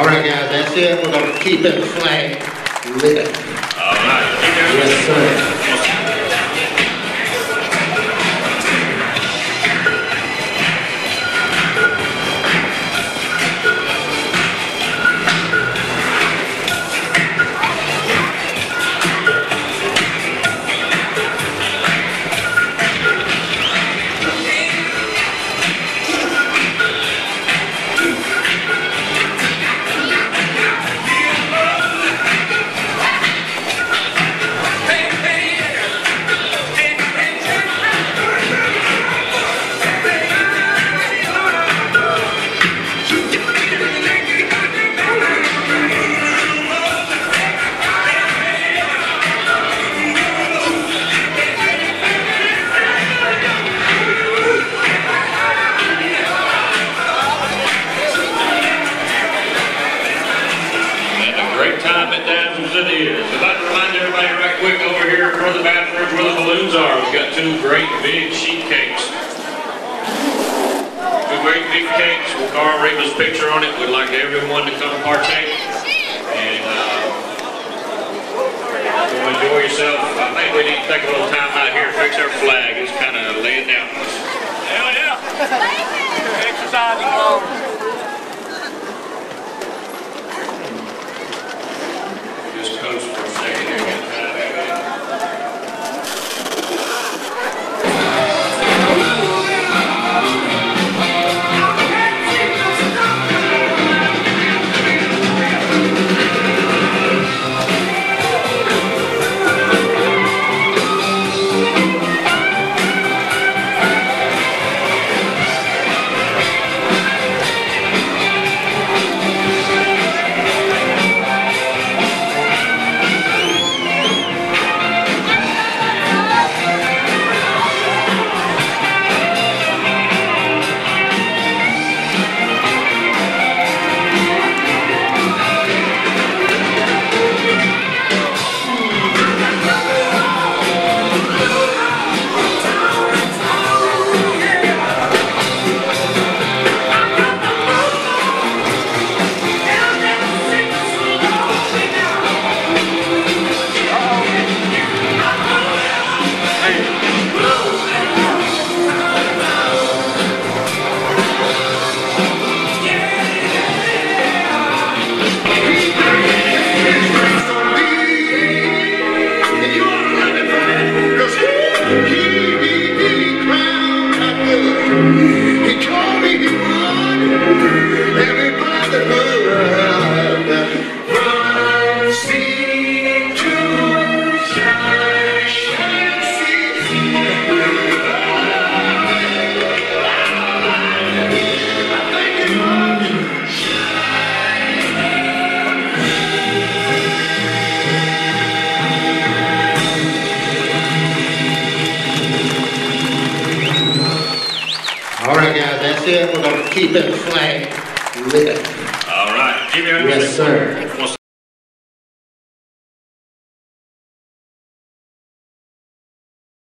All right, guys, that's it. We're gonna keep it flag lit. All right. Yes, sir. At Dazzles it is. I'd like to remind everybody right quick over here for the bathrooms where the balloons are. We've got two great big sheet cakes. Two great big cakes with Carl Reba's picture on it. We'd like everyone to come partake. And, uh, enjoy yourself. I think we need to take a little time out here, fix our flag. It's kind of laying down. Right, guys, that's it. We're gonna keep it flag lit. All right. Jimmy, I Yes, sir.